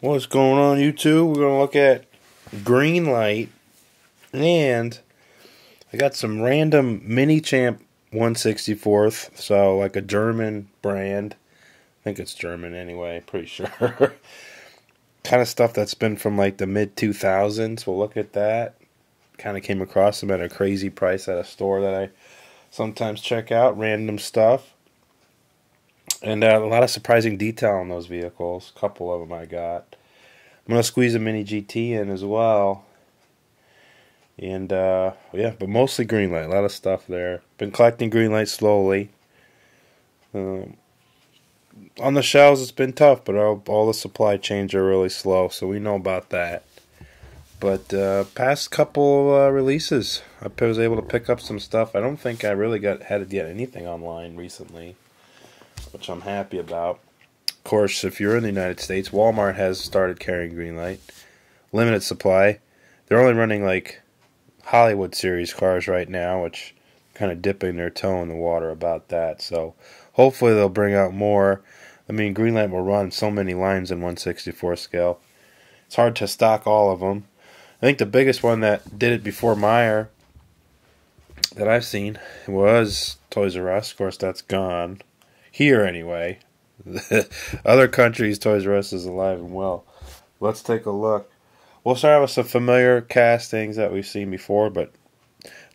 What's going on, YouTube? We're going to look at Greenlight and I got some random Mini Champ 164th, so like a German brand. I think it's German anyway, pretty sure. kind of stuff that's been from like the mid 2000s. We'll look at that. Kind of came across them at a crazy price at a store that I sometimes check out, random stuff. And uh, a lot of surprising detail on those vehicles. A couple of them I got. I'm to squeeze a Mini GT in as well. And uh, yeah, but mostly Greenlight. A lot of stuff there. Been collecting Greenlight slowly. Um, on the shelves, it's been tough, but all, all, the supply chains are really slow, so we know about that. But uh, past couple uh, releases, I was able to pick up some stuff. I don't think I really got had get anything online recently which I'm happy about. Of course, if you're in the United States, Walmart has started carrying Greenlight. Limited supply. They're only running like Hollywood series cars right now, which kind of dipping their toe in the water about that. So hopefully they'll bring out more. I mean, Greenlight will run so many lines in 164 scale. It's hard to stock all of them. I think the biggest one that did it before Meijer that I've seen was Toys R Us. Of course, that's gone. Here, anyway. Other countries, Toys R Us is alive and well. Let's take a look. We'll start with some familiar castings that we've seen before, but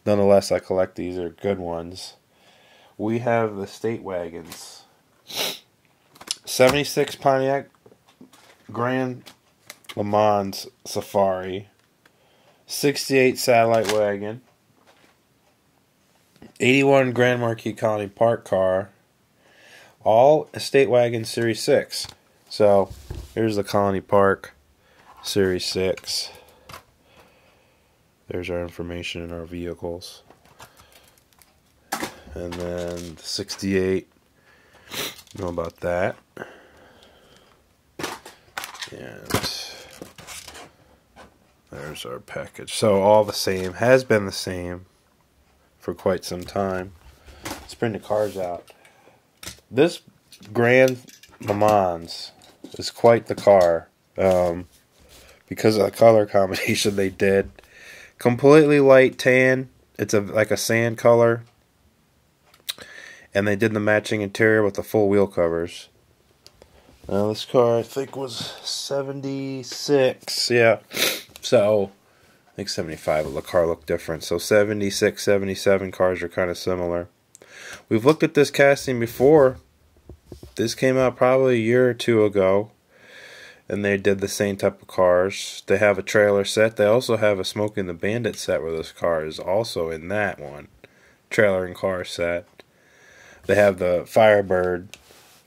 nonetheless, I collect these. are good ones. We have the Estate Wagons. 76 Pontiac Grand Le Mans Safari. 68 Satellite Wagon. 81 Grand Marquis Colony Park car all Estate Wagon Series 6. So here's the Colony Park Series 6. There's our information in our vehicles. And then the 68. Know about that. And there's our package. So all the same. Has been the same for quite some time. Let's bring the cars out. This Grand Le Mans is quite the car um, because of the color combination they did. Completely light tan. It's a like a sand color. And they did the matching interior with the full wheel covers. Now this car I think was 76. Yeah. So I think 75 the car looked different. So 76, 77 cars are kind of similar. We've looked at this casting before. This came out probably a year or two ago. And they did the same type of cars. They have a trailer set. They also have a Smoke Smokey and the Bandit set where this car is also in that one. Trailer and car set. They have the Firebird.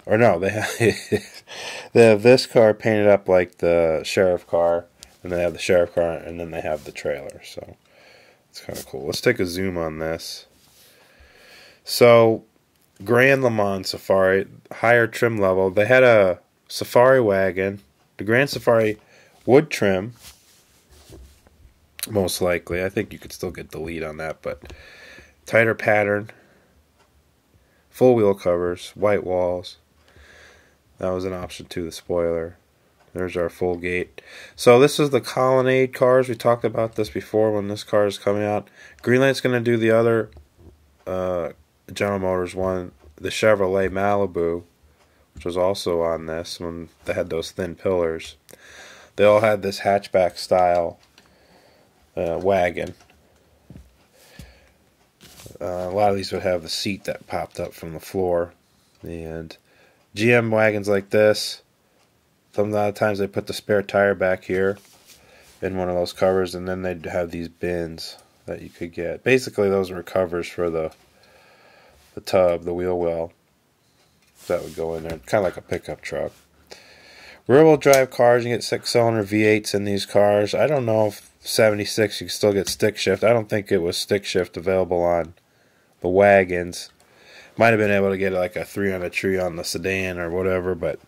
Or no, they have they have this car painted up like the sheriff car. And they have the sheriff car and then they have the trailer. So it's kind of cool. Let's take a zoom on this. So, Grand Le Mans Safari, higher trim level. They had a Safari wagon, the Grand Safari wood trim, most likely. I think you could still get the lead on that, but tighter pattern, full wheel covers, white walls. That was an option too, the spoiler. There's our full gate. So this is the Colonnade cars. We talked about this before when this car is coming out. Greenlight's going to do the other uh, General Motors one, the Chevrolet Malibu, which was also on this when they had those thin pillars. They all had this hatchback style uh, wagon. Uh, a lot of these would have the seat that popped up from the floor. And GM wagons like this, some of the times they put the spare tire back here in one of those covers, and then they'd have these bins that you could get. Basically, those were covers for the the tub, the wheel well. That would go in there, kind of like a pickup truck. Rear wheel drive cars, you get six cylinder V8s in these cars. I don't know if 76 you can still get stick shift. I don't think it was stick shift available on the wagons. Might have been able to get like a three on a tree on the sedan or whatever, but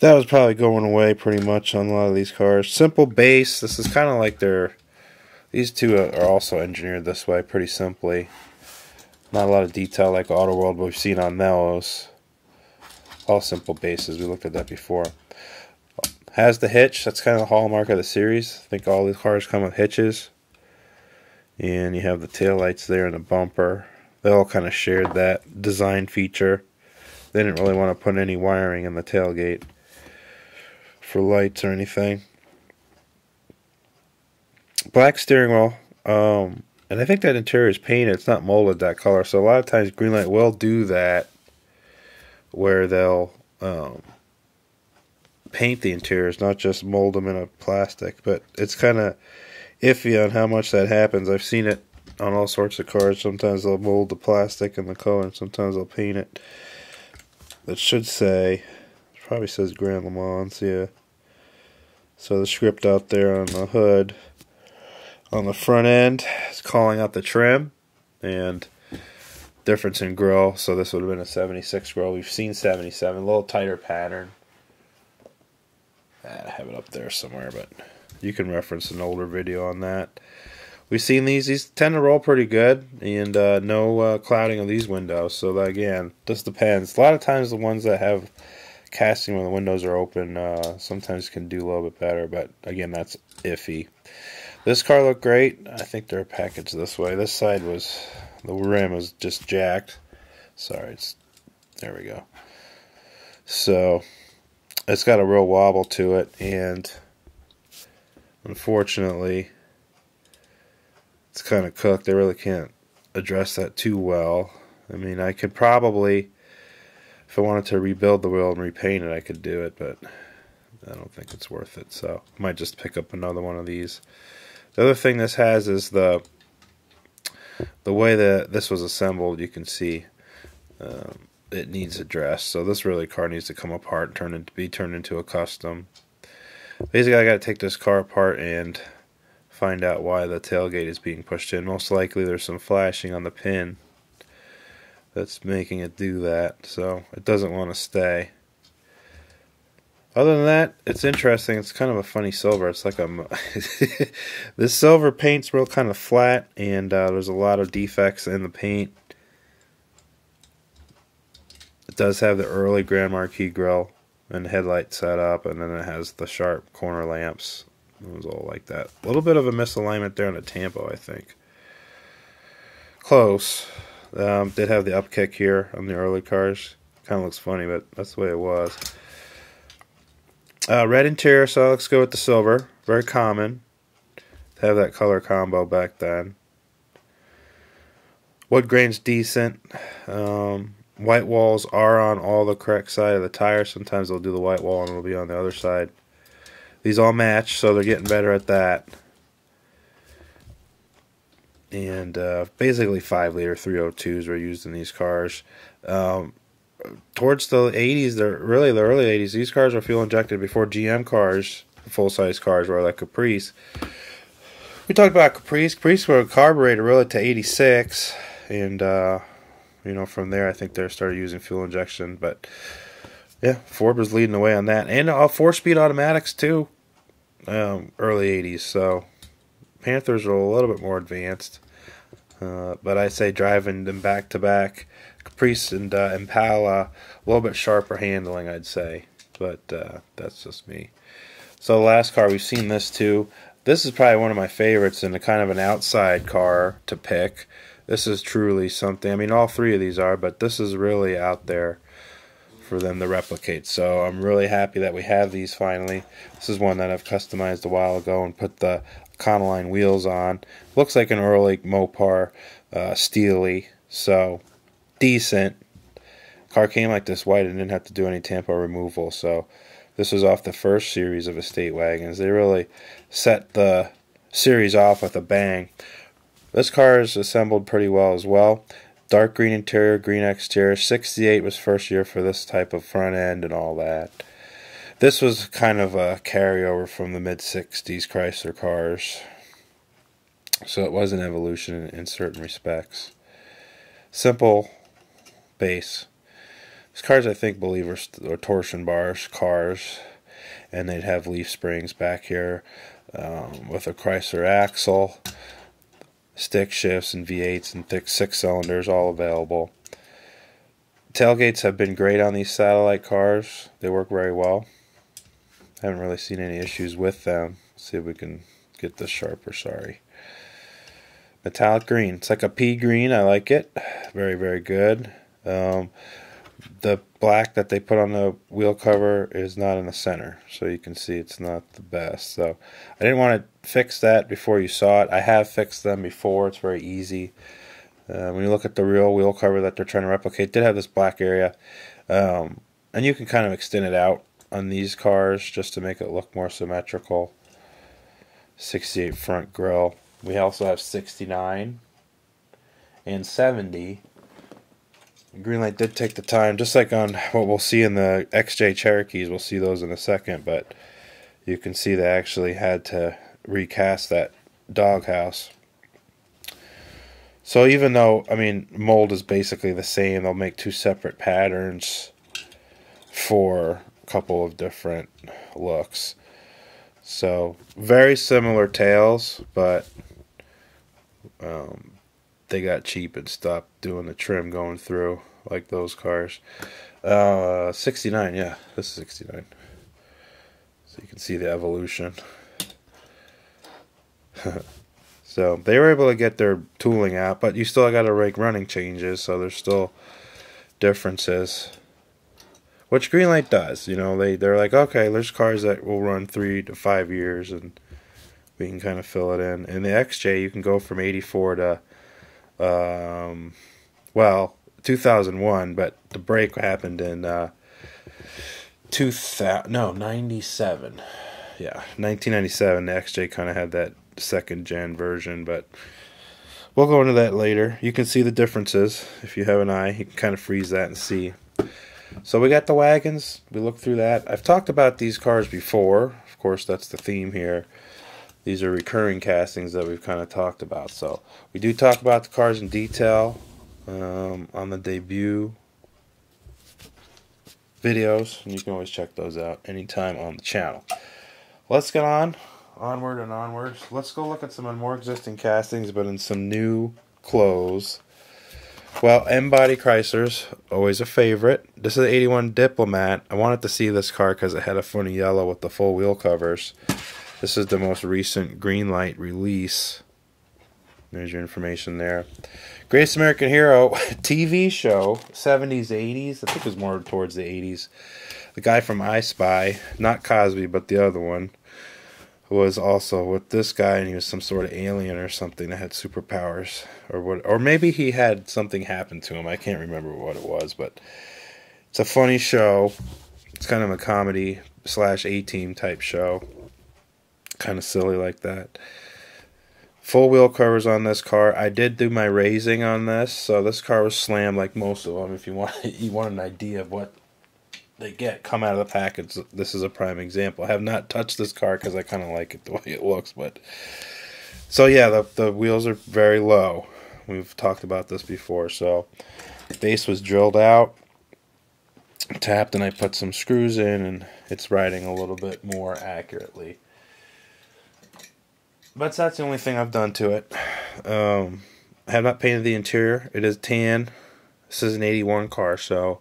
that was probably going away pretty much on a lot of these cars. Simple base. This is kind of like their. These two are also engineered this way, pretty simply. Not a lot of detail like Auto World we've seen on those. All simple bases. We looked at that before. Has the hitch. That's kind of the hallmark of the series. I think all these cars come with hitches. And you have the tail lights there and the bumper. They all kind of shared that design feature. They didn't really want to put any wiring in the tailgate for lights or anything. Black steering wheel. Um, and I think that interior is painted. It's not molded that color. So a lot of times Greenlight will do that where they'll um, paint the interiors, not just mold them in a plastic. But it's kind of iffy on how much that happens. I've seen it on all sorts of cars. Sometimes they'll mold the plastic and the color, and sometimes they'll paint it. That should say, probably says Grand Le Mans, yeah. So the script out there on the hood, on the front end, is calling out the trim, and difference in grill. So this would have been a 76 grill. We've seen 77, a little tighter pattern. I have it up there somewhere, but you can reference an older video on that. We've seen these; these tend to roll pretty good, and uh, no uh, clouding of these windows. So that, again, just depends. A lot of times, the ones that have casting when the windows are open uh, sometimes can do a little bit better, but again, that's iffy. This car looked great. I think they're packaged this way. This side was the rim was just jacked. Sorry, it's there we go. So it's got a real wobble to it, and unfortunately, it's kind of cooked. I really can't address that too well. I mean, I could probably, if I wanted to rebuild the wheel and repaint it, I could do it, but I don't think it's worth it. So I might just pick up another one of these. The other thing this has is the the way that this was assembled. You can see um, it needs addressed. So this really car needs to come apart and turn be turned into a custom. Basically, I got to take this car apart and find out why the tailgate is being pushed in. Most likely, there's some flashing on the pin that's making it do that. So it doesn't want to stay. Other than that, it's interesting. It's kind of a funny silver. It's like a this silver paint's real kind of flat, and uh, there's a lot of defects in the paint. It does have the early Grand Marquis grill and headlight set up, and then it has the sharp corner lamps. It was all like that. A little bit of a misalignment there on the tampo, I think. Close. Um, did have the upkick here on the early cars. Kind of looks funny, but that's the way it was. Uh, red interior, so let's go with the silver. Very common to have that color combo back then. Wood grain's decent. Um, white walls are on all the correct side of the tire. Sometimes they'll do the white wall and it'll be on the other side. These all match, so they're getting better at that. And uh, basically 5 liter 302s were used in these cars. Um, towards the 80s, the really the early 80s, these cars were fuel injected before GM cars, full size cars, were like Caprice. We talked about Caprice. Caprice were carbureted really to 86, and uh, you know from there I think they started using fuel injection. But yeah, Ford was leading the way on that, and uh, four speed automatics too, um, early 80s. So Panthers are a little bit more advanced. Uh, but I say driving them back to back Caprice and uh, Impala, a little bit sharper handling, I'd say. But uh, that's just me. So the last car, we've seen this too. This is probably one of my favorites and a kind of an outside car to pick. This is truly something. I mean, all three of these are, but this is really out there for them to replicate. So I'm really happy that we have these finally. This is one that I've customized a while ago and put the Econoline wheels on. Looks like an early Mopar uh, Steely. So decent. Car came like this white and didn't have to do any tampo removal. So this was off the first series of estate wagons. They really set the series off with a bang. This car is assembled pretty well as well. Dark green interior, green exterior. 68 was first year for this type of front end and all that. This was kind of a carryover from the mid 60s Chrysler cars. So it was an evolution in certain respects. Simple base. These cars, I think, believe are, are torsion bars cars, and they'd have leaf springs back here um, with a Chrysler axle, stick shifts, and V8s and thick six cylinders all available. Tailgates have been great on these satellite cars. They work very well. haven't really seen any issues with them. Let's see if we can get this sharper, sorry. Metallic green. It's like a pea green. I like it. Very, very good. Um, the black that they put on the wheel cover is not in the center, so you can see it's not the best. So I didn't want to fix that before you saw it. I have fixed them before. It's very easy. Uh, when you look at the real wheel cover that they're trying to replicate, did have this black area, um, and you can kind of extend it out on these cars just to make it look more symmetrical. 68 front grille. We also have 69 and 70 Greenlight did take the time, just like on what we'll see in the XJ Cherokees. We'll see those in a second, but you can see they actually had to recast that doghouse. So even though, I mean, mold is basically the same, they'll make two separate patterns for a couple of different looks. So very similar tails, but um, they got cheap and stopped doing the trim going through like those cars. Uh, 69, yeah, this is 69. So you can see the evolution. so they were able to get their tooling out, but you still got to make running changes, so there's still differences. Which Greenlight does, you know, they they're like, okay, there's cars that will run three to five years, and we can kind of fill it in. In the XJ, you can go from 84 to um, well, 2001, but the break happened in uh, 2000, no, 97. Yeah, 1997. The XJ kind of had that second gen version, but we'll go into that later. You can see the differences if you have an eye. You can kind of freeze that and see. So we got the wagons. We looked through that. I've talked about these cars before. Of course, that's the theme here these are recurring castings that we've kind of talked about. So we do talk about the cars in detail um, on the debut videos, and you can always check those out anytime on the channel. Let's get on, onward and onwards. Let's go look at some more existing castings, but in some new clothes. Well, M-Body Chryslers, always a favorite. This is the 81 Diplomat. I wanted to see this car because it had a funny yellow with the full wheel covers. This is the most recent Greenlight release. There's your information there. Greatest American Hero TV show, 70s, 80s. I think it was more towards the 80s. The guy from I Spy, not Cosby, but the other one, was also with this guy, and he was some sort of alien or something that had superpowers, or what, or maybe he had something happen to him. I can't remember what it was, but it's a funny show. It's kind of a comedy slash A Team type show kind of silly like that. Full wheel covers on this car. I did do my raising on this, so this car was slammed like most of them. If you want, you want an idea of what they get come out of the package. This is a prime example. I have not touched this car because I kind of like it the way it looks, but so yeah, the the wheels are very low. We've talked about this before. So base was drilled out, tapped, and I put some screws in, and it's riding a little bit more accurately. But that's the only thing I've done to it. Um, I have not painted the interior. It is tan. This is an 81 car, so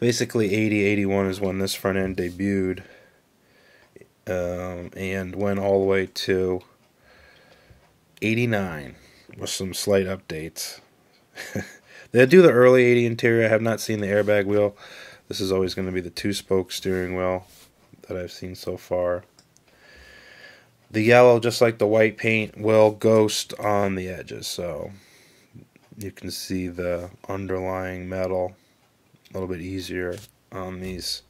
basically 80, 81 is when this front end debuted. Um, and went all the way to 89 with some slight updates. they do the early 80 interior. I have not seen the airbag wheel. This is always going to be the two spoke steering wheel that I've seen so far. The yellow, just like the white paint, will ghost on the edges. So you can see the underlying metal a little bit easier on these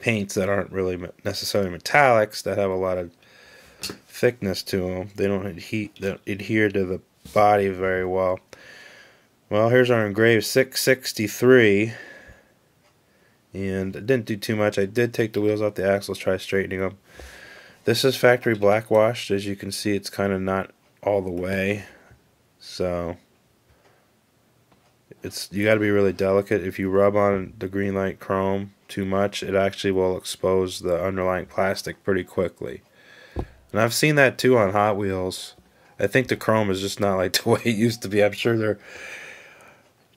paints that aren't really necessarily metallics that have a lot of thickness to them. They don't adhe they adhere to the body very well. Well, here's our engraved 663. And I didn't do too much. I did take the wheels off the axles, try straightening them. This is factory black washed. As you can see, it's kind of not all the way. So it's you got to be really delicate. If you rub on the Greenlight chrome too much, it actually will expose the underlying plastic pretty quickly. And I've seen that too on Hot Wheels. I think the chrome is just not like the way it used to be. I'm sure they're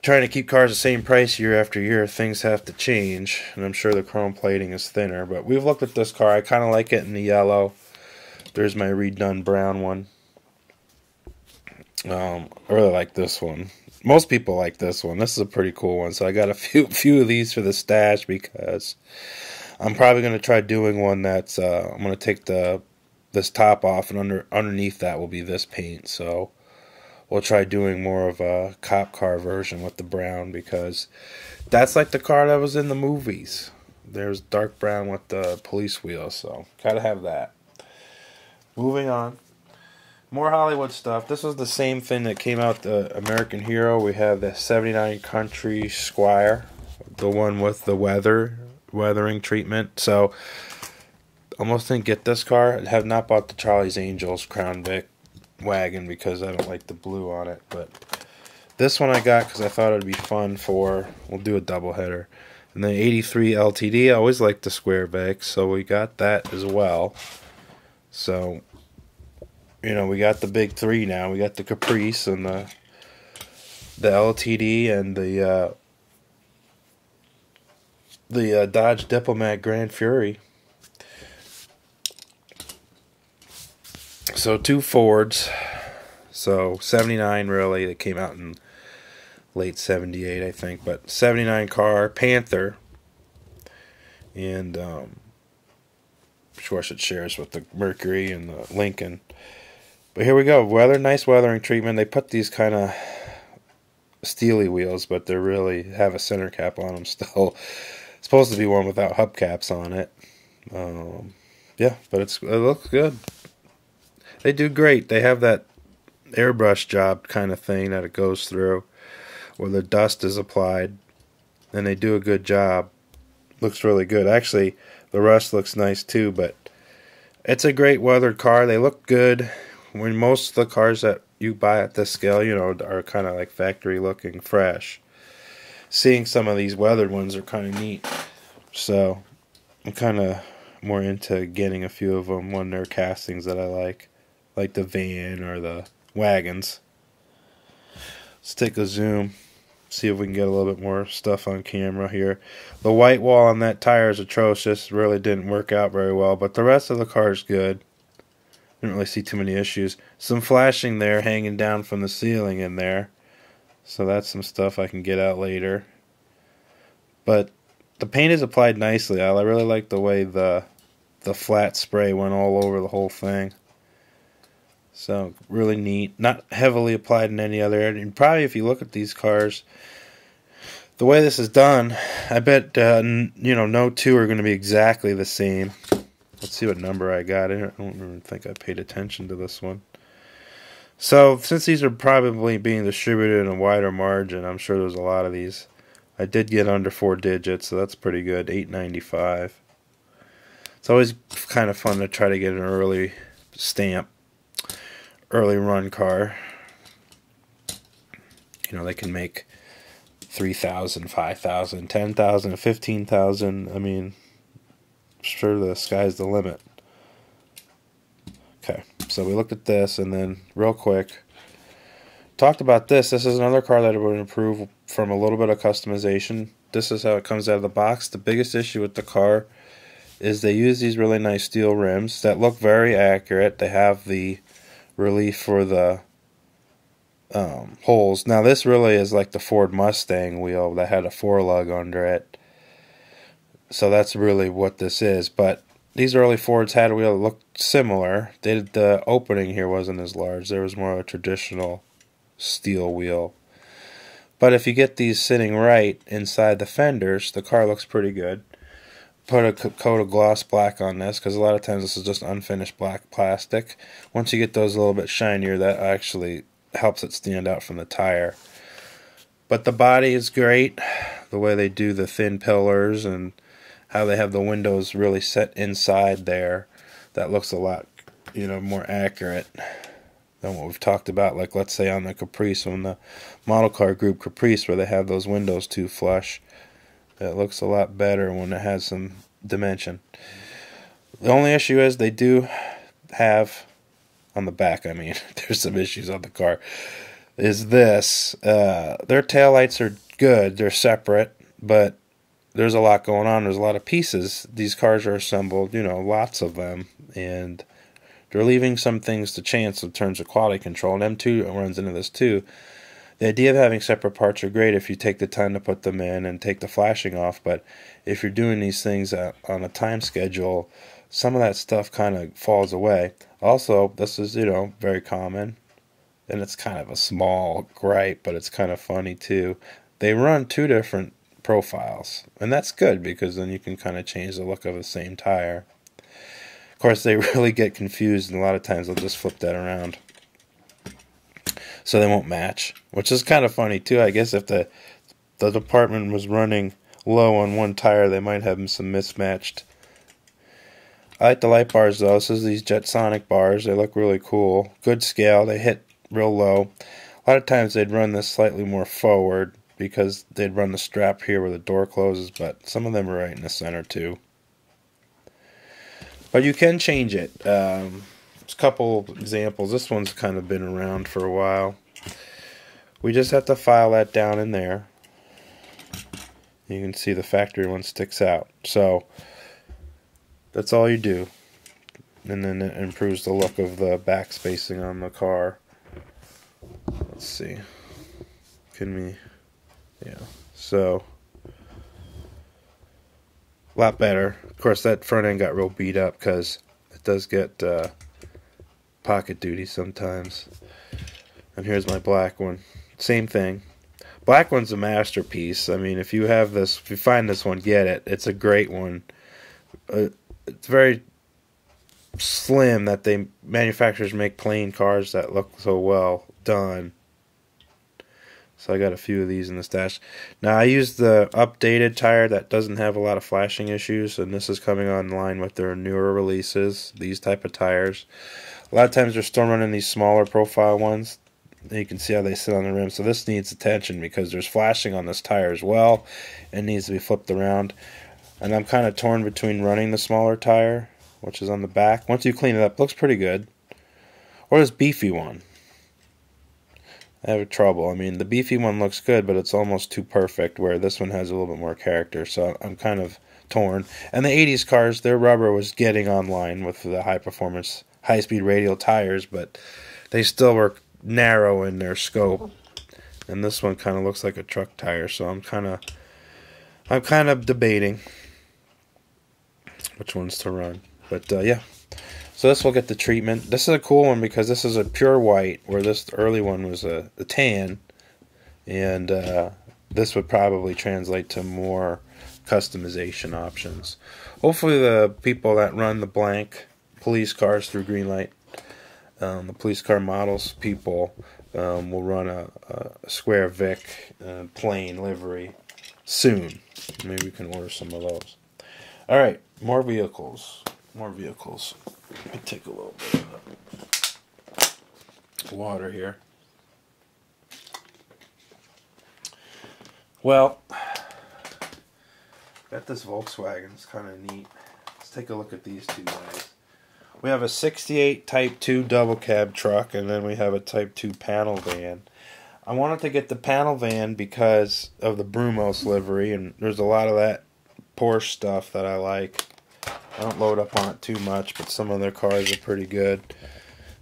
trying to keep cars the same price year after year, things have to change, and I'm sure the chrome plating is thinner. But we've looked at this car. I kind of like it in the yellow. There's my redone brown one. Um, I really like this one. Most people like this one. This is a pretty cool one. So I got a few few of these for the stash because I'm probably going to try doing one that's uh, I'm going to take the this top off and under underneath that will be this paint. So we'll try doing more of a cop car version with the brown because that's like the car that was in the movies. There's dark brown with the police wheel, so gotta have that. Moving on. More Hollywood stuff. This is the same thing that came out the American Hero. We have the 79 Country Squire, the one with the weather weathering treatment. So almost didn't get this car. I have not bought the Charlie's Angels Crown Vic wagon because I don't like the blue on it, but this one I got because I thought it would be fun for. We'll do a double header. And the 83 LTD, I always like the square Vic, so we got that as well. So you know, we got the big three now. We got the Caprice and the the LTD and the uh, the uh, Dodge Diplomat Grand Fury. So two Fords. So 79 really that came out in late 78 I think, but 79 car Panther and um it shares with the Mercury and the Lincoln. But here we go. Weather, nice weathering treatment. They put these kind of steely wheels, but they really have a center cap on them still. Supposed to be one without hubcaps on it. Um, yeah, but it's it looks good. They do great. They have that airbrush job kind of thing that it goes through, where the dust is applied, and they do a good job. Looks really good. Actually, the rust looks nice too, but it's a great weathered car. They look good when most of the cars that you buy at this scale, you know, are kind of like factory looking fresh. Seeing some of these weathered ones are kind of neat. So I'm kind of more into getting a few of them when they're castings that I like, like the van or the wagons. Let's take a zoom, see if we can get a little bit more stuff on camera here. The white wall on that tire is atrocious, really didn't work out very well, but the rest of the car is good. Didn't really see too many issues. Some flashing there hanging down from the ceiling in there. So that's some stuff I can get out later. But the paint is applied nicely. I really like the way the the flat spray went all over the whole thing. So really neat. Not heavily applied in any other area. And probably if you look at these cars, the way this is done, I bet uh, you know no two are going to be exactly the same. Let's see what number I got. I don't even think I paid attention to this one. So, since these are probably being distributed in a wider margin, I'm sure there's a lot of these. I did get under four digits, so that's pretty good. 895. It's always kind of fun to try to get an early stamp, early run car. You know, they can make 3,000, 5,000, 10,000, 15,000. I mean, sure the sky's the limit. Okay, so we looked at this, and then real quick, talked about this. This is another car that I would improve from a little bit of customization. This is how it comes out of the box. The biggest issue with the car is they use these really nice steel rims that look very accurate. They have the relief for the um, holes. Now this really is like the Ford Mustang wheel that had a four lug under it. So that's really what this is. But these early Fords had a wheel that looked similar. They the opening here wasn't as large. There was more of a traditional steel wheel. But if you get these sitting right inside the fenders, the car looks pretty good. Put a coat of gloss black on this because a lot of times this is just unfinished black plastic. Once you get those a little bit shinier, that actually helps it stand out from the tire. But the body is great. The way they do the thin pillars and how they have the windows really set inside there. That looks a lot, you know, more accurate than what we've talked about. Like let's say on the Caprice, on the model car group Caprice, where they have those windows too flush. It looks a lot better when it has some dimension. The only issue is they do have on the back. I mean, there's some issues on the car. is this. Uh, their taillights are good, they're separate, but there's a lot going on. There's a lot of pieces. These cars are assembled, you know, lots of them, and they're leaving some things to chance in terms of quality control. And M2 runs into this too. The idea of having separate parts are great if you take the time to put them in and take the flashing off, but if you're doing these things on a time schedule, some of that stuff kind of falls away. Also, this is, you know, very common, and it's kind of a small gripe, but it's kind of funny too. They run two different profiles, and that's good because then you can kind of change the look of the same tire. Of course, they really get confused, and a lot of times they'll just flip that around so they won't match, which is kind of funny too. I guess if the the department was running low on one tire, they might have some mismatched. I like the light bars though. This is these Jetsonic bars. They look really cool. Good scale. They hit real low. A lot of times they'd run this slightly more forward because they'd run the strap here where the door closes, but some of them are right in the center too. But you can change it. Um, a couple examples. This one's kind of been around for a while. We just have to file that down in there. You can see the factory one sticks out. So that's all you do. And then it improves the look of the back spacing on the car. Let's see. Can we yeah. So a lot better. Of course, that front end got real beat up because it does get uh, pocket duty sometimes. And here's my black one. Same thing. Black one's a masterpiece. I mean, if you have this, if you find this one, get it. It's a great one. Uh, it's very slim that they manufacturers make plain cars that look so well done. So I got a few of these in the stash. Now I use the updated tire that doesn't have a lot of flashing issues, and this is coming online with their newer releases. These type of tires. A lot of times they're still running these smaller profile ones. You can see how they sit on the rim. So this needs attention because there's flashing on this tire as well. It needs to be flipped around. And I'm kind of torn between running the smaller tire, which is on the back. Once you clean it up, looks pretty good. Or this beefy one. I have trouble. I mean, the beefy one looks good, but it's almost too perfect. Where this one has a little bit more character, so I'm kind of torn. And the '80s cars, their rubber was getting online with the high performance, high speed radial tires, but they still were narrow in their scope. And this one kind of looks like a truck tire, so I'm kind of, I'm kind of debating which ones to run. But uh, yeah, so this will get the treatment. This is a cool one because this is a pure white, where this early one was a, a tan, and uh, this would probably translate to more customization options. Hopefully, the people that run the blank police cars through Greenlight, um, the police car models people, um, will run a, a Square Vic uh, livery soon. Maybe we can order some of those. All right, more vehicles. More vehicles. Let me take a little bit of water here. Well, got this Volkswagen. It's kind of neat. Let's take a look at these two guys. We have a 68 Type 2 double cab truck, and then we have a Type 2 panel van. I wanted to get the panel van because of the Brumos livery, and there's a lot of that Porsche stuff that I like. I don't load up on it too much, but some of their cars are pretty good.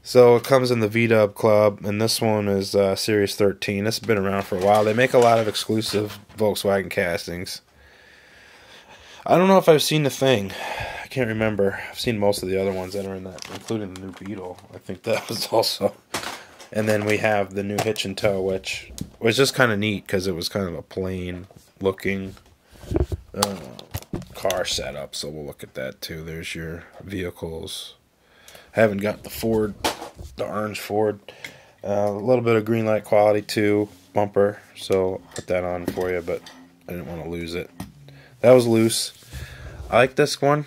So it comes in the VW Club, and this one is uh, Series 13. This has been around for a while. They make a lot of exclusive Volkswagen castings. I don't know if I've seen the thing. Can't remember. I've seen most of the other ones that are in that, including the new Beetle. I think that was also. And then we have the new hitch and tow, which was just kind of neat because it was kind of a plain looking uh, car setup, so we'll look at that too. There's your vehicles. I Haven't got the Ford, the orange Ford. Uh, a little bit of Greenlight quality too, bumper. So put that on for you, but I didn't want to lose it. That was loose. I like this one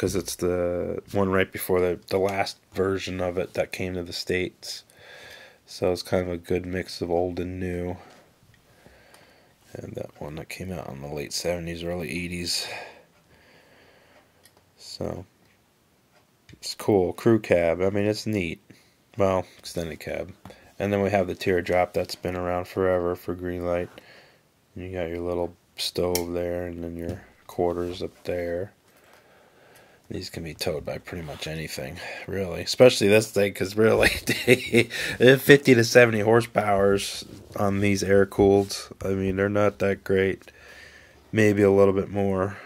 because it's the one right before the the last version of it that came to the states. So it's kind of a good mix of old and new and that one that came out in the late 70s, early 80s. So it's cool, crew cab. I mean, it's neat. Well, extended cab. And then we have the teardrop that's been around forever for Greenlight. And you got your little stove there, and then your quarters up there. These can be towed by pretty much anything, really. Especially this thing, because really, 50 to 70 horsepowers on these air cooled. I mean, they're not that great. Maybe a little bit more.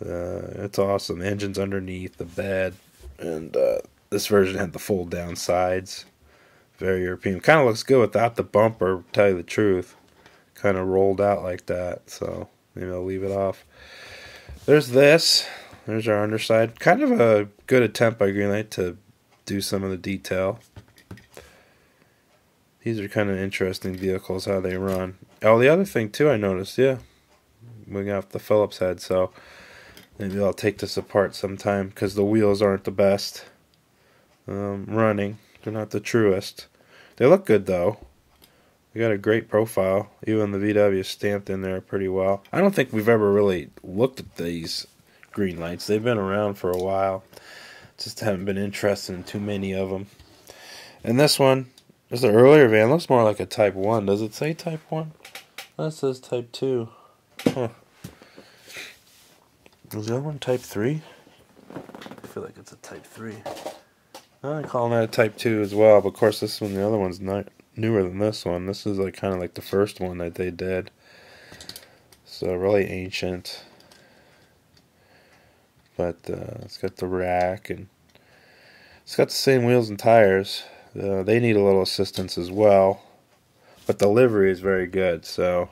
Uh, it's awesome. Engine's underneath the bed, and uh, this version had the fold down sides. Very European. Kind of looks good without the bumper. Tell you the truth, kind of rolled out like that. So maybe I'll leave it off. There's this. There's our underside. Kind of a good attempt by Greenlight to do some of the detail. These are kind of interesting vehicles, how they run. Oh, the other thing, too, I noticed, yeah. We got the Phillips head, so maybe I'll take this apart sometime because the wheels aren't the best um, running. They're not the truest. They look good, though. We got a great profile. Even the VW stamped in there pretty well. I don't think we've ever really looked at these Greenlights. They've been around for a while. Just haven't been interested in too many of them. And this one, is the earlier van. Looks more like a Type 1. Does it say Type 1? That says Type 2. Huh. Is other one Type 3? I feel like it's a Type 3. I'm calling that a Type 2 as well, but of course this one, the other one's not newer than this one. This is like kind of like the first one that they did. So really ancient. But uh, it's got the rack and it's got the same wheels and tires. Uh, they need a little assistance as well. But the livery is very good, so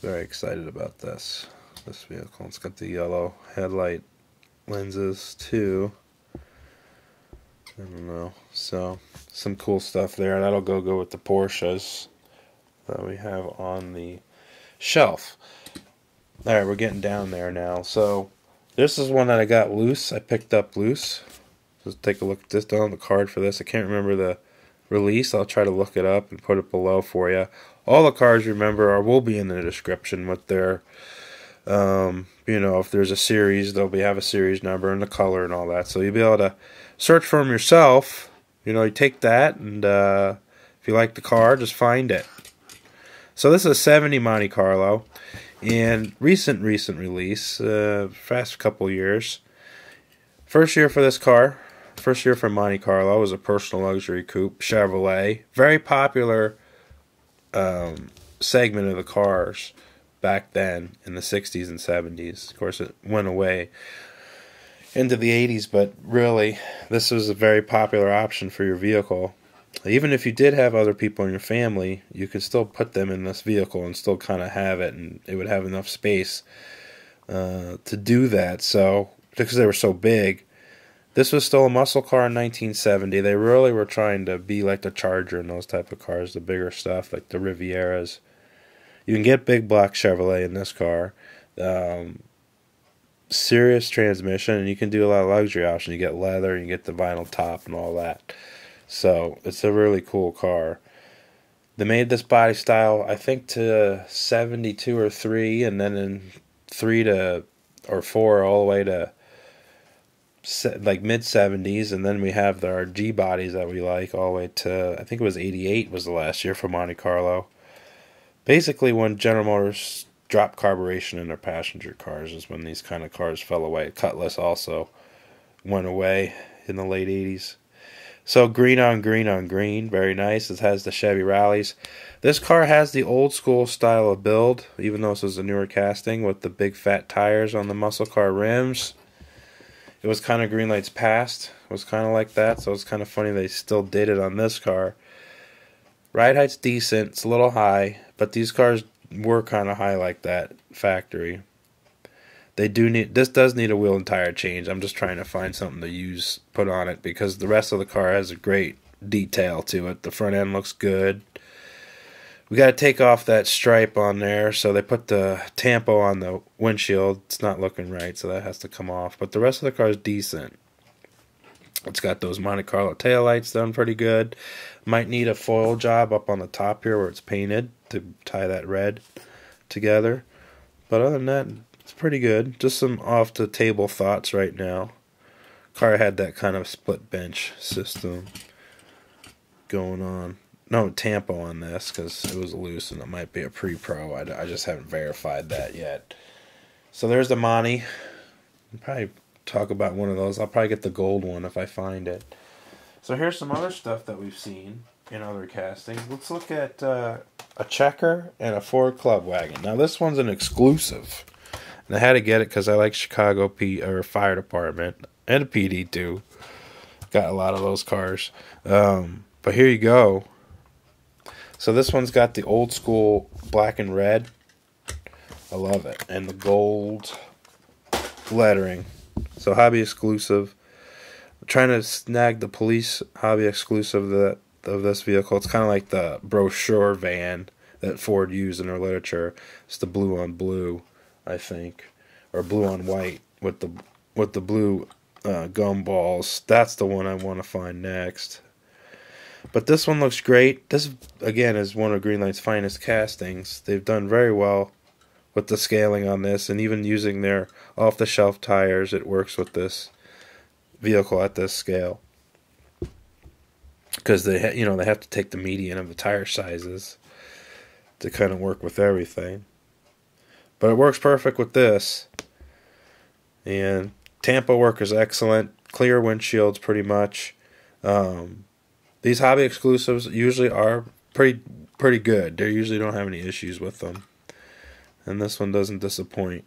very excited about this. This vehicle. It's got the yellow headlight lenses too. I don't know. So some cool stuff there. That'll go go with the Porsches that we have on the shelf. All right, we're getting down there now. So this is one that I got loose. I picked up loose. Let's take a look at this. Down on the card for this. I can't remember the release. I'll try to look it up and put it below for you. All the cards, remember, are will be in the description with their, um, you know, if there's a series, they'll be have a series number and the color and all that. So you'll be able to search for them yourself. You know, you take that and uh, if you like the car, just find it. So this is a 70 Monte Carlo, and recent recent release, uh, fast couple years. First year for this car, first year for Monte Carlo was a personal luxury coupe Chevrolet, very popular um, segment of the cars back then in the 60s and 70s. Of course, it went away into the 80s, but really, this was a very popular option for your vehicle. Even if you did have other people in your family, you could still put them in this vehicle and still kind of have it, and it would have enough space uh, to do that. So, because they were so big, this was still a muscle car in 1970. They really were trying to be like the Charger and those type of cars, the bigger stuff like the Rivieras. You can get big black Chevrolet in this car. Um, serious transmission, and you can do a lot of luxury options. You get leather, you get the vinyl top, and all that. So it's a really cool car. They made this body style, I think, to 72 or 3, and then in 3 to or 4 all the way to like mid 70s, and then we have our G bodies that we like all the way to I think it was 88 was the last year for Monte Carlo. Basically, when General Motors drop carburation in their passenger cars is when these kind of cars fell away. Cutlass also went away in the late 80s. So green on green on green, very nice. It has the Chevy rallies. This car has the old school style of build, even though this is a newer casting with the big fat tires on the muscle car rims. It was kind of Greenlight's past. It was kind of like that, so it's kind of funny they still did it on this car. Ride height's decent. It's a little high, but these cars were kind of high like that factory. They do need this does need a wheel and tire change. I'm just trying to find something to use put on it because the rest of the car has a great detail to it. The front end looks good. We got to take off that stripe on there, so they put the tampo on the windshield. It's not looking right, so that has to come off. But the rest of the car is decent. It's got those Monte Carlo taillights done pretty good. Might need a foil job up on the top here where it's painted to tie that red together. But other than that, it's pretty good. Just some off the table thoughts right now. car had that kind of split bench system going on. No tampo on this because it was loose and it might be a pre-pro. I, I just haven't verified that yet. So there's the Monty. Probably talk about one of those. I'll probably get the gold one if I find it. So here's some other stuff that we've seen in other castings. Let's look at uh, a checker and a Ford Club wagon. Now this one's an exclusive, and I had to get it because I like Chicago P or Fire Department and a PD too. Got a lot of those cars. Um, but here you go. So this one's got the old school black and red. I love it, and the gold lettering. So hobby exclusive. I'm trying to snag the police hobby exclusive that of this vehicle. It's kind of like the brochure van that Ford used in their literature. It's the blue on blue, I think, or blue on white with the with the blue uh, gum balls. That's the one I want to find next. But this one looks great. This again is one of Greenlight's finest castings. They've done very well with the scaling on this, and even using their off-the-shelf tires, it works with this vehicle at this scale because they you know they have to take the median of the tire sizes to kind of work with everything. But it works perfect with this. And tampo work is excellent. Clear windshields pretty much. Um, these hobby exclusives usually are pretty pretty good. They usually don't have any issues with them. And this one doesn't disappoint.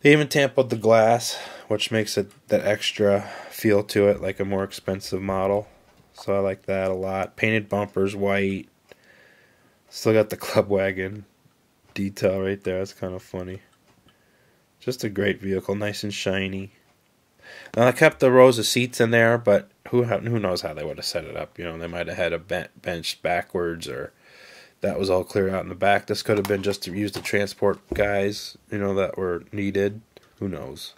They even tampoed the glass, which makes it that extra feel to it, like a more expensive model. So I like that a lot. Painted bumpers, white. Still got the club wagon detail right there. That's kind of funny. Just a great vehicle, nice and shiny. Now I kept the rows of seats in there, but who who knows how they would have set it up? You know, they might have had a bench backwards, or that was all cleared out in the back. This could have been just to use the transport guys, you know, that were needed. Who knows?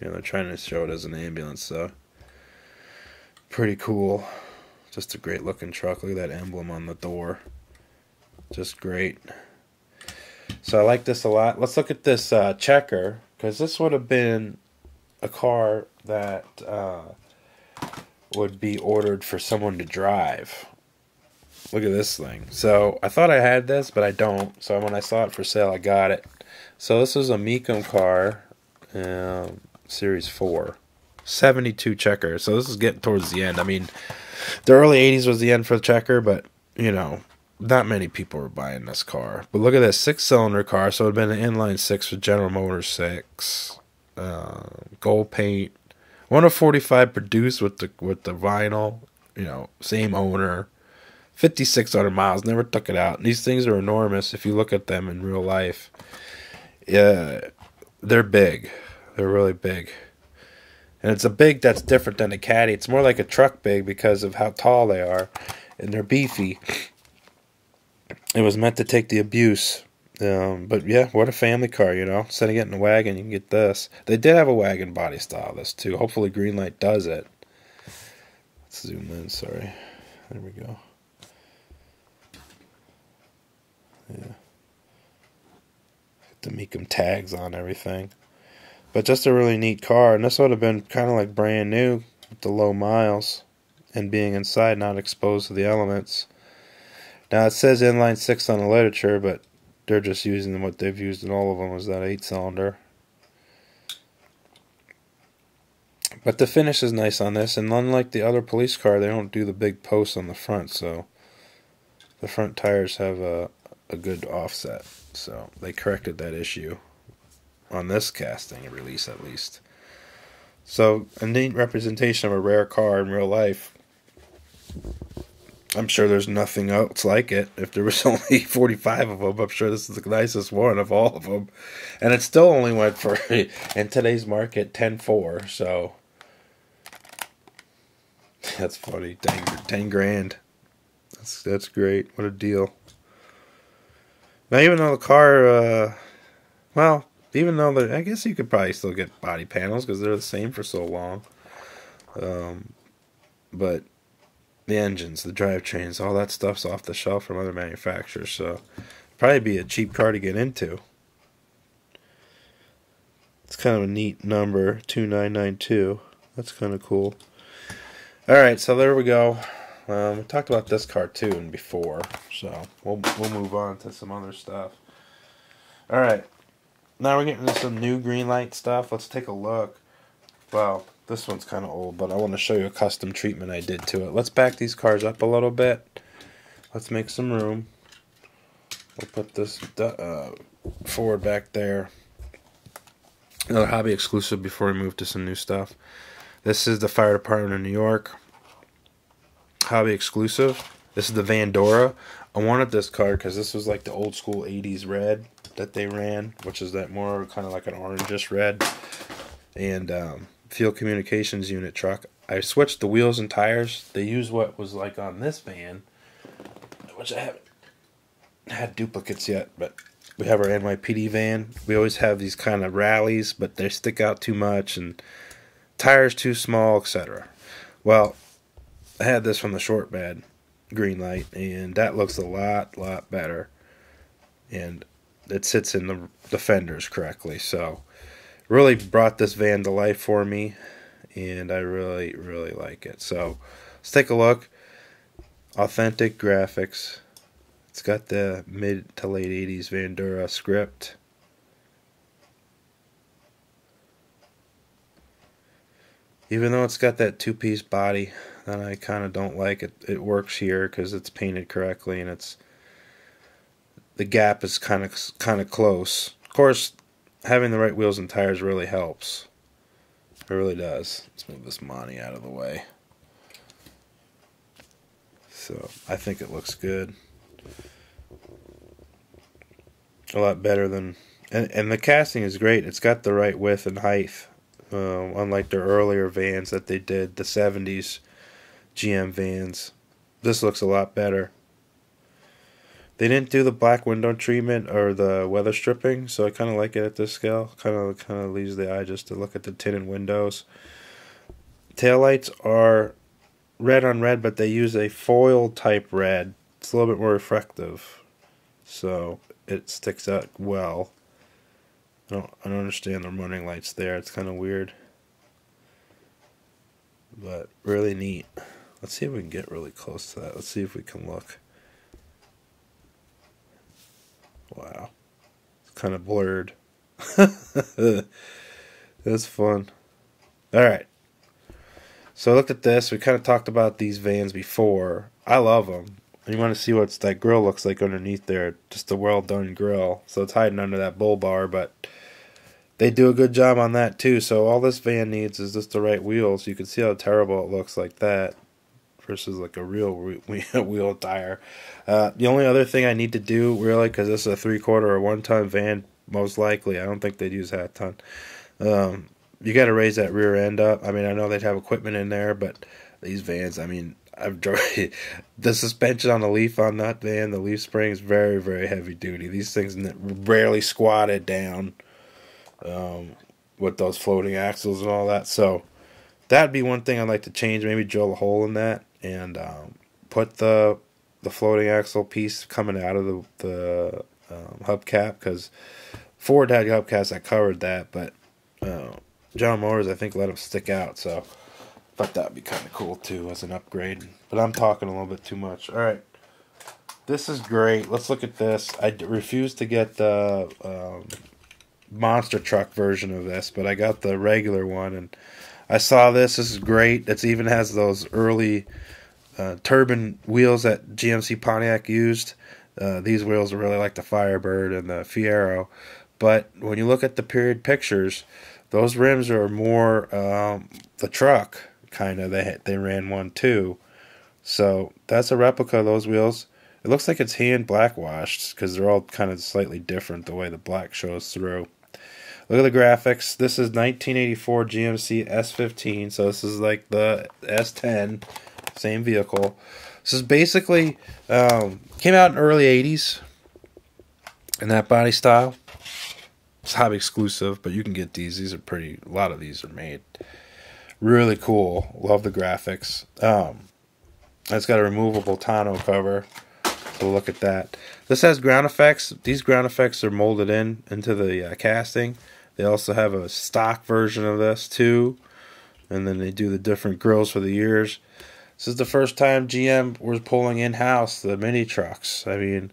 You know, they're trying to show it as an ambulance, so pretty cool. Just a great looking truck. Look at that emblem on the door. Just great. So I like this a lot. Let's look at this uh, checker because this would have been a car that uh, would be ordered for someone to drive. Look at this thing. So I thought I had this, but I don't. So when I saw it for sale, I got it. So this is a Mecum car, um, Series 4. 72 checker. So this is getting towards the end. I mean, the early 80s was the end for the checker, but, you know, not many people were buying this car. But look at this six cylinder car. So it would have been an inline six with General Motors six. Uh, gold paint. 1 of 45 produced with the with the vinyl. You know, same owner. 5,600 miles. Never took it out. And these things are enormous if you look at them in real life. Yeah, they're big. They're really big. And it's a big that's different than a caddy. It's more like a truck big because of how tall they are. And they're beefy. It was meant to take the abuse. Um, but yeah, what a family car, you know. Instead of getting a wagon, you can get this. They did have a wagon body style, this too. Hopefully, Greenlight does it. Let's zoom in, sorry. There we go. Yeah. The Mecum tags on everything. But just a really neat car, and this would have been kind of like brand new with the low miles and being inside, not exposed to the elements. Now it says inline six on the literature, but they're just using what they've used in all of them is that eight cylinder. But the finish is nice on this, and unlike the other police car, they don't do the big posts on the front, so the front tires have a, a good offset. So they corrected that issue on this casting release, at least. So a neat representation of a rare car in real life. I'm sure there's nothing else like it. If there was only 45 of them, I'm sure this is the nicest one of all of them. And it still only went for, in today's market, 10.4. So that's funny. 10, 10 grand. That's, that's great. What a deal. Now, even though the car, uh, well, even though the I guess you could probably still get body panels because they're the same for so long. Um, but the engines, the drivetrains, all that stuff's off the shelf from other manufacturers, so probably be a cheap car to get into. It's kind of a neat number, 2992. That's kind of cool. Alright, so there we go. Um, we talked about this cartoon before, so we'll, we'll move on to some other stuff. Alright, now we're getting into some new Greenlight stuff. Let's take a look. Well, this one's kind of old, but I want to show you a custom treatment I did to it. Let's back these cars up a little bit. Let's make some room. We'll put this uh, forward back there. Another hobby exclusive before we move to some new stuff. This is the fire department of New York. Hobby exclusive. This is the Vandura. I wanted this car because this was like the old school 80s red that they ran, which is that more kind of like an orangish red. And um, field communications unit truck. I switched the wheels and tires. They use what was like on this van, which I haven't had duplicates yet, but we have our NYPD van. We always have these kind of rallies, but they stick out too much and tires too small, etc. Well, I had this from the short bed, Greenlight and that looks a lot, lot better. And it sits in the, the fenders correctly. So, really brought this van to life for me, and I really, really like it. So, let's take a look. Authentic graphics. It's got the mid to late 80s Vandura script. Even though it's got that two-piece body that I kind of don't like, it it works here because it's painted correctly and it's the gap is kind of kind of close. Of course, having the right wheels and tires really helps. It really does. Let's move this Monty out of the way. So I think it looks good. A lot better than, and and the casting is great. It's got the right width and height uh, unlike their earlier vans that they did, the 70s GM vans. This looks a lot better. They didn't do the black window treatment or the weather stripping, so I kind of like it at this scale. Kind of kind of leaves the eye just to look at the tinted windows. Taillights are red on red, but they use a foil type red. It's a little bit more reflective, so it sticks out well. I don't, I don't understand the running lights there. It's kind of weird. But really neat. Let's see if we can get really close to that. Let's see if we can look. Wow. It's kind of blurred. That's fun. Alright. So I looked at this. We kind of talked about these vans before. I love them. You want to see what that grill looks like underneath there. Just a well done grill. So it's hiding under that bull bar, but they do a good job on that too. So all this van needs is just the right wheels. You can see how terrible it looks like that versus like a real wheel tire. Uh, the only other thing I need to do really, because this is a three quarter or one ton van, most likely. I don't think they'd use half ton. Um, you got to raise that rear end up. I mean, I know they'd have equipment in there, but these vans, I mean, I've drove the suspension on the leaf on that van. The leaf spring is very, very heavy duty. These things rarely squatted down um, with those floating axles and all that. So that'd be one thing I'd like to change. Maybe drill a hole in that and um, put the the floating axle piece coming out of the the um, hubcap because Ford had hubcaps that covered that, but uh, General Motors I think let them stick out. So thought that'd be kind of cool too as an upgrade. But I'm talking a little bit too much. All right. This is great. Let's look at this. I refuse to get the um, monster truck version of this, but I got the regular one, and I saw this. This is great. It even has those early uh, turbine wheels that GMC Pontiac used. Uh, these wheels are really like the Firebird and the Fiero, but when you look at the period pictures, those rims are more um, the truck kind of. They they ran one too, so that's a replica of those wheels. It looks like it's hand black washed because they're all kind of slightly different the way the black shows through. Look at the graphics. This is 1984 GMC S15, so this is like the S10, same vehicle. This is basically um, came out in early 80s in that body style. It's hobby exclusive, but you can get these. These are pretty. A lot of these are made. Really cool. Love the graphics. Um, it's got a removable tonneau cover. So look at that. This has ground effects. These ground effects are molded in into the uh, casting. They also have a stock version of this too, and then they do the different grills for the years. This is the first time GM was pulling in house the mini trucks. I mean,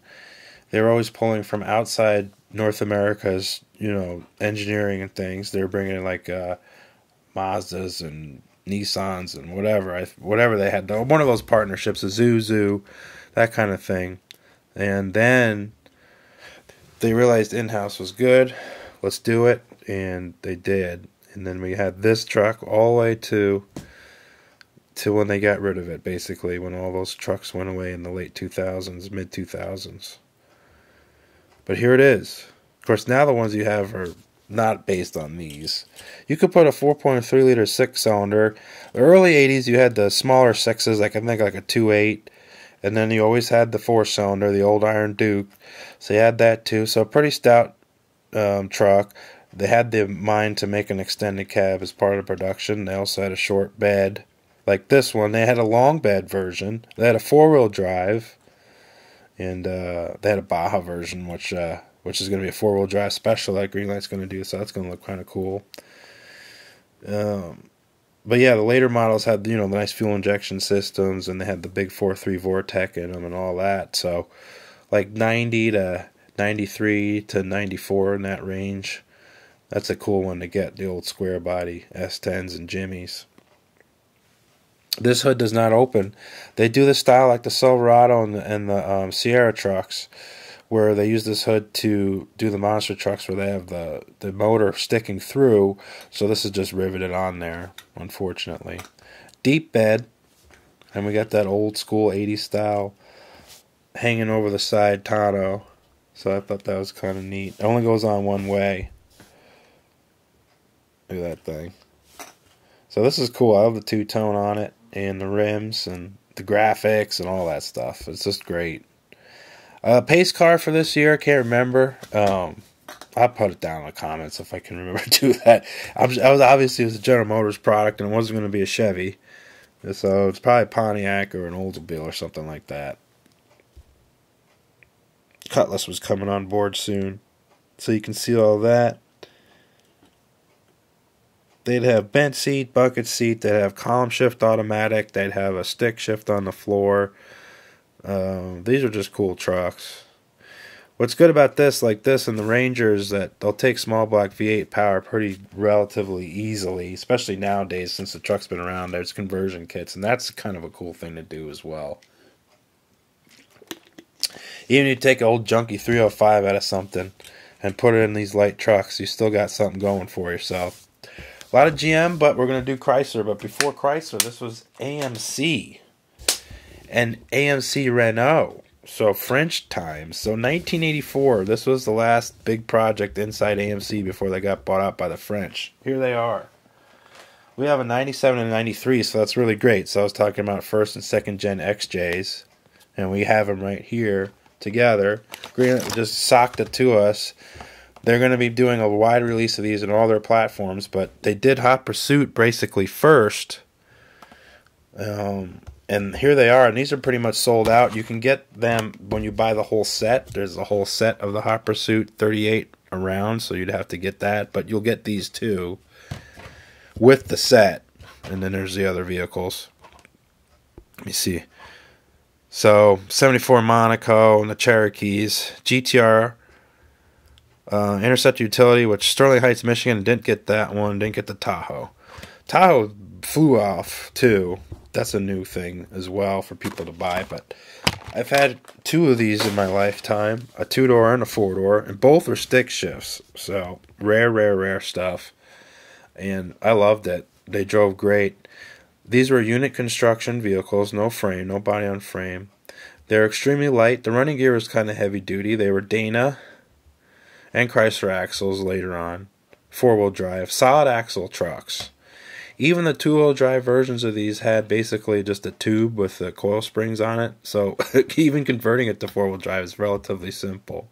they were always pulling from outside North America's, you know, engineering and things. They were bringing in like uh, Mazdas and Nissans and whatever, whatever they had. One of those partnerships, a Isuzu, that kind of thing. And then they realized in house was good. Let's do it, and they did. And then we had this truck all the way to to when they got rid of it, basically, when all those trucks went away in the late 2000s, mid 2000s. But here it is. Of course, now the ones you have are not based on these. You could put a 4.3 liter six cylinder. The early 80s, you had the smaller sixes, like I think like a 2.8, and then you always had the four cylinder, the old Iron Duke. So you had that too. So a pretty stout um, truck. They had the mind to make an extended cab as part of production. They also had a short bed like this one. They had a long bed version. They had a four wheel drive, and uh, they had a Baja version, which uh, which is going to be a four wheel drive special that Greenlight's going to do. So that's going to look kind of cool. Um, but yeah, the later models had you know the nice fuel injection systems, and they had the big four three Vortec in them and all that. So like ninety to ninety three to ninety four in that range. That's a cool one to get the old square body S10s and Jimmies. This hood does not open. They do the style like the Silverado and the, and the um, Sierra trucks, where they use this hood to do the monster trucks where they have the, the motor sticking through. So this is just riveted on there, unfortunately. Deep bed, and we got that old school 80s style hanging over the side tonneau. So I thought that was kind of neat. It only goes on one way. Look at that thing. So this is cool. I love the two tone on it and the rims and the graphics and all that stuff. It's just great. Uh, pace car for this year, I can't remember. Um, I'll put it down in the comments if I can remember to do that. I was, I was obviously it was a General Motors product and it wasn't going to be a Chevy, so it's probably Pontiac or an Oldsmobile or something like that. Cutlass was coming on board soon, so you can see all that they'd have bent seat, bucket seat, they'd have column shift automatic, they'd have a stick shift on the floor. Um, these are just cool trucks. What's good about this, like this and the Ranger, is that they'll take small block V8 power pretty relatively easily, especially nowadays since the truck's been around. There's conversion kits, and that's kind of a cool thing to do as well. Even if you take an old junky 305 out of something and put it in these light trucks, you still got something going for yourself. A lot of GM, but we're going to do Chrysler. But before Chrysler, this was AMC and AMC Renault. So French times. So 1984, this was the last big project inside AMC before they got bought out by the French. Here they are. We have a 97 and 93, so that's really great. So I was talking about first and second gen XJs, and we have them right here together. Green just socked it to us. They're going to be doing a wide release of these in all their platforms, but they did Hot Pursuit basically first. Um, and here they are, and these are pretty much sold out. You can get them when you buy the whole set. There's a whole set of the Hot Pursuit 38 around, so you'd have to get that, but you'll get these two with the set. And then there's the other vehicles. Let me see. So 74 Monaco and the Cherokees, GTR uh, Interceptor Utility, which Sterling Heights, Michigan, didn't get that one, didn't get the Tahoe. Tahoe flew off too. That's a new thing as well for people to buy. But I've had two of these in my lifetime a two door and a four door, and both are stick shifts. So rare, rare, rare stuff. And I loved it. They drove great. These were unit construction vehicles, no frame, no body on frame. They're extremely light. The running gear was kind of heavy duty. They were Dana and Chrysler axles later on, four wheel drive, solid axle trucks. Even the two wheel drive versions of these had basically just a tube with the coil springs on it, so even converting it to four wheel drive is relatively simple.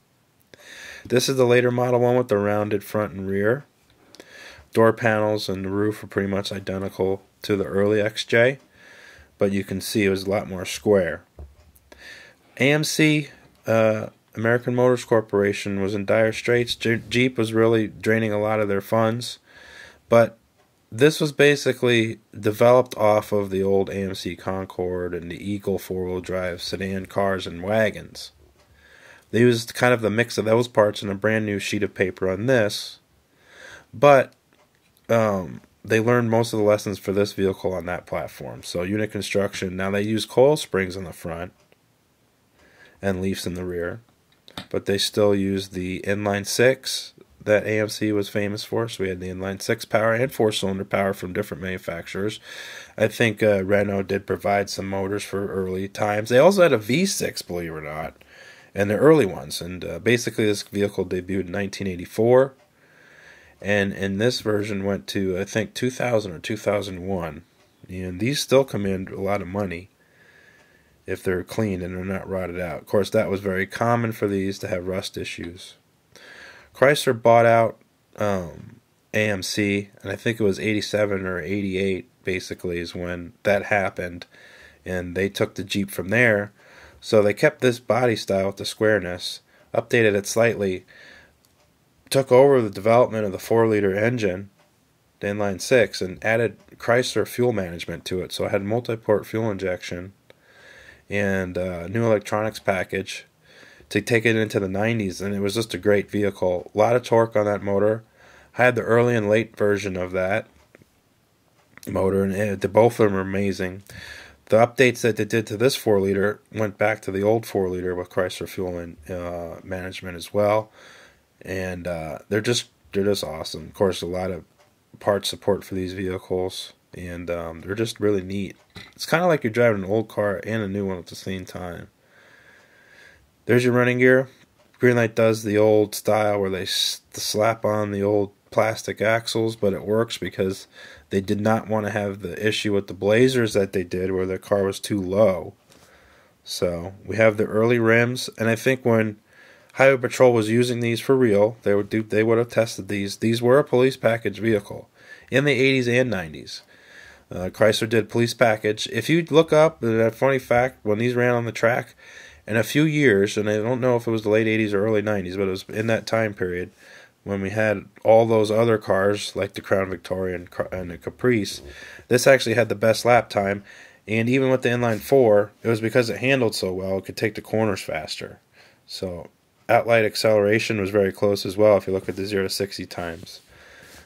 This is the later model one with the rounded front and rear. Door panels and the roof are pretty much identical to the early XJ, but you can see it was a lot more square. AMC uh, American Motors Corporation was in dire straits. Jeep was really draining a lot of their funds, but this was basically developed off of the old AMC Concord and the Eagle four wheel drive sedan cars and wagons. They used kind of the mix of those parts in a brand new sheet of paper on this, but um, they learned most of the lessons for this vehicle on that platform. So unit construction. Now they use coil springs in the front and leafs in the rear, but they still use the inline six that AMC was famous for. So we had the inline six power and four cylinder power from different manufacturers. I think uh, Renault did provide some motors for early times. They also had a V6, believe it or not, and the early ones. And uh, basically, this vehicle debuted in 1984, and and this version went to I think 2000 or 2001. And these still command a lot of money if they're cleaned and they're not rotted out. Of course, that was very common for these to have rust issues. Chrysler bought out um, AMC, and I think it was 87 or 88, basically, is when that happened. And they took the Jeep from there. So they kept this body style with the squareness, updated it slightly, took over the development of the 4 liter engine, the inline 6, and added Chrysler fuel management to it. So it had multi port fuel injection and a new electronics package to take it into the 90s, and it was just a great vehicle. A lot of torque on that motor. I had the early and late version of that motor, and it, the, both of them are amazing. The updates that they did to this 4 liter went back to the old 4 liter with Chrysler Fuel and uh, Management as well, and uh, they're just they're just awesome. Of course, a lot of part support for these vehicles, and um, they're just really neat. It's kind of like you're driving an old car and a new one at the same time. There's your running gear. Greenlight does the old style where they slap on the old plastic axles, but it works because they did not want to have the issue with the Blazers that they did where the car was too low. So we have the early rims, and I think when Highway Patrol was using these for real, they would do they would have tested these. These were a police package vehicle in the 80s and 90s. Uh, Chrysler did police package. If you look up that funny fact, when these ran on the track, in a few years, and I don't know if it was the late 80s or early 90s, but it was in that time period when we had all those other cars like the Crown Victoria and, and the Caprice. This actually had the best lap time, and even with the inline four, it was because it handled so well, it could take the corners faster. So outlight acceleration was very close as well if you look at the 0 to 60 times.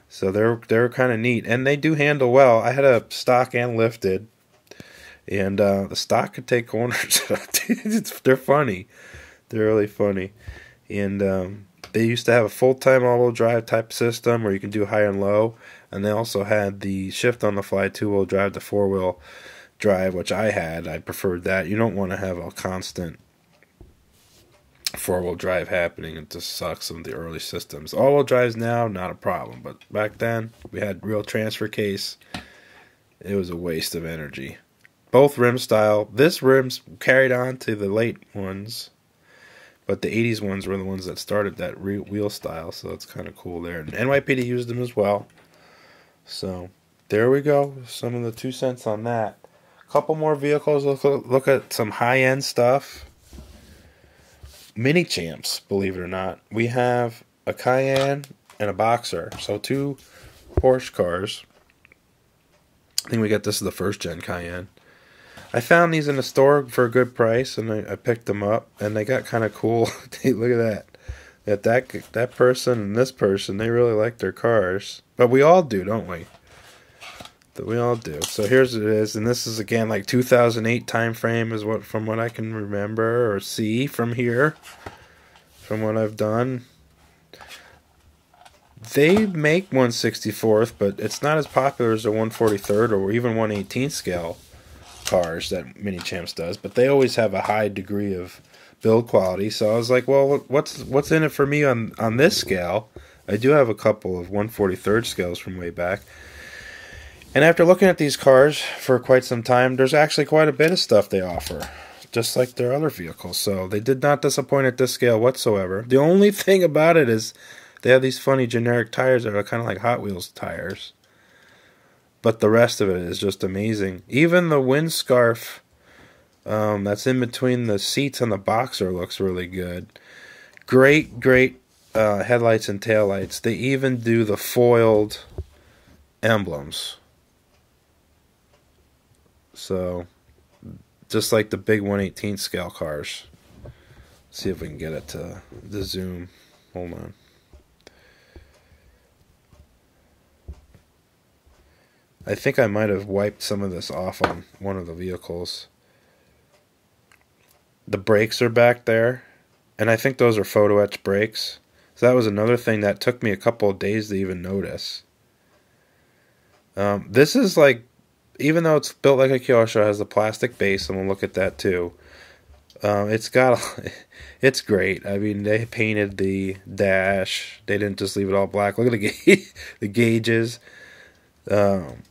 So they're they're kind of neat, and they do handle well. I had a stock and lifted, and uh, the stock could take corners. they're funny. They're really funny, and um, they used to have a full time all wheel drive type system where you can do high and low, and they also had the shift on the fly two wheel drive to four wheel drive, which I had. I preferred that. You don't want to have a constant four wheel drive happening. It just sucks in the early systems. All wheel drives now, not a problem, but back then we had real transfer case. It was a waste of energy both rim style. This rim's carried on to the late ones, but the 80s ones were the ones that started that wheel style, so it's kind of cool there. And NYPD used them as well. So there we go. Some of the two cents on that. A couple more vehicles. Look, look at some high end stuff. Minichamps, believe it or not. We have a Cayenne and a Boxster. So two Porsche cars. I think we got this is the first gen Cayenne. I found these in the store for a good price, and I, I picked them up, and they got kind of cool. Look at that. That that that person and this person, they really like their cars, but we all do, don't we? That we all do. So here's it is, and this is again like 2008 time frame is what from what I can remember or see from here, from what I've done. They make 164th, but it's not as popular as the 143rd or even 118th scale cars that Minichamps does, but they always have a high degree of build quality. So I was like, well, what's what's in it for me on on this scale? I do have a couple of 143rd scales from way back. And after looking at these cars for quite some time, there's actually quite a bit of stuff they offer, just like their other vehicles. So they did not disappoint at this scale whatsoever. The only thing about it is they have these funny generic tires that are kind of like Hot Wheels tires but the rest of it is just amazing. Even the windscarf um, that's in between the seats and the Boxster looks really good. great, great uh, headlights and taillights. They even do the foiled emblems. So, just like the big 118 scale cars. Let's see if we can get it to the zoom. Hold on. I think I might have wiped some of this off on one of the vehicles. The brakes are back there, and I think those are photo etch brakes. So that was another thing that took me a couple of days to even notice. Um, this is like, even though it's built like a Kyosho, has a plastic base, and we'll look at that too. Um, it's got, a, it's great. I mean, they painted the dash. They didn't just leave it all black. Look at the ga- the gauges. Um,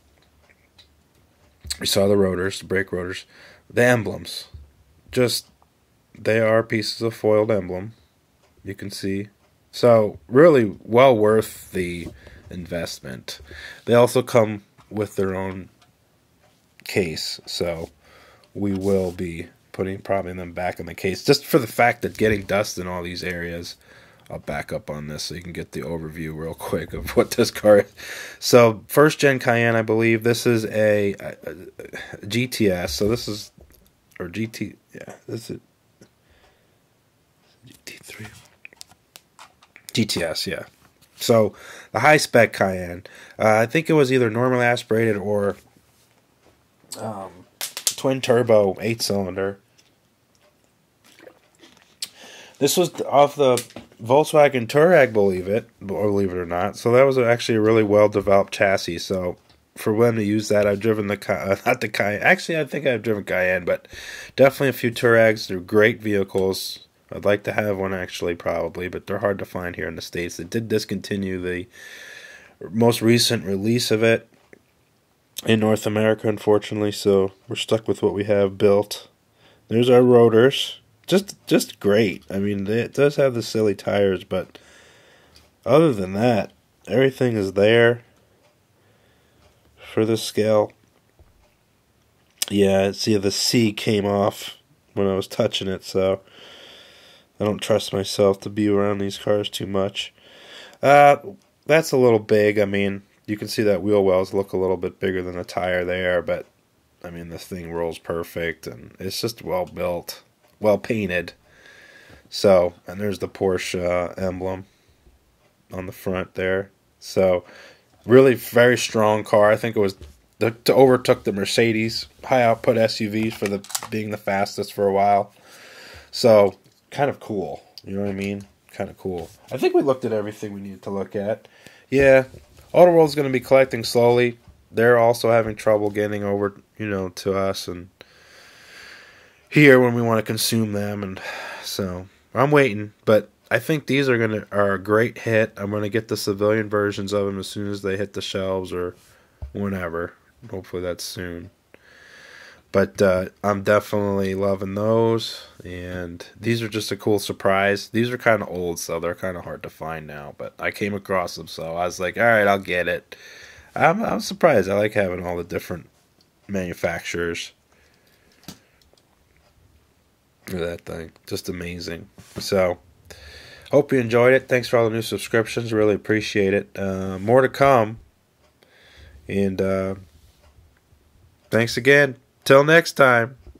we saw the rotors, the brake rotors, the emblems. Just they are pieces of foiled emblem. You can see. So really well worth the investment. They also come with their own case, so we will be putting probably them back in the case just for the fact that getting dust in all these areas. I'll back up on this so you can get the overview real quick of what this car is. So, first gen Cayenne, I believe. This is a, a, a GTS. So, this is, or GT, yeah, this is GT3. GTS, yeah. So, the high spec Cayenne. Uh, I think it was either normally aspirated or um, twin turbo, eight cylinder. This was off the Volkswagen Touareg, believe it, believe it or not. So that was actually a really well developed chassis. So for when to use that, I've driven the not the Cayenne. Actually, I think I've driven Cayenne, but definitely a few Touaregs. They're great vehicles. I'd like to have one actually, probably, but they're hard to find here in the states. They did discontinue the most recent release of it in North America, unfortunately. So we're stuck with what we have built. There's our rotors just just great. I mean, it does have the silly tires, but other than that, everything is there for the scale. Yeah, see the C came off when I was touching it, so I don't trust myself to be around these cars too much. Uh, that's a little big. I mean, you can see that wheel wells look a little bit bigger than the tire there, but I mean, this thing rolls perfect and it's just well built well painted. So, and there's the Porsche uh, emblem on the front there. So, really very strong car. I think it was the, to overtook the Mercedes high output SUVs for the being the fastest for a while. So, kind of cool. You know what I mean? Kind of cool. I think we looked at everything we needed to look at. Yeah, Auto World's going to be collecting slowly. They're also having trouble getting over, you know, to us and here when we want to consume them, and so I'm waiting. But I think these are gonna are a great hit. I'm gonna get the civilian versions of them as soon as they hit the shelves or whenever. Hopefully that's soon. But uh, I'm definitely loving those, and these are just a cool surprise. These are kind of old, so they're kind of hard to find now. But I came across them, so I was like, "All right, I'll get it." I'm I'm surprised. I like having all the different manufacturers that thing. Just amazing. So, hope you enjoyed it. Thanks for all the new subscriptions. Really appreciate it. Uh, more to come. And uh, thanks again. Till next time.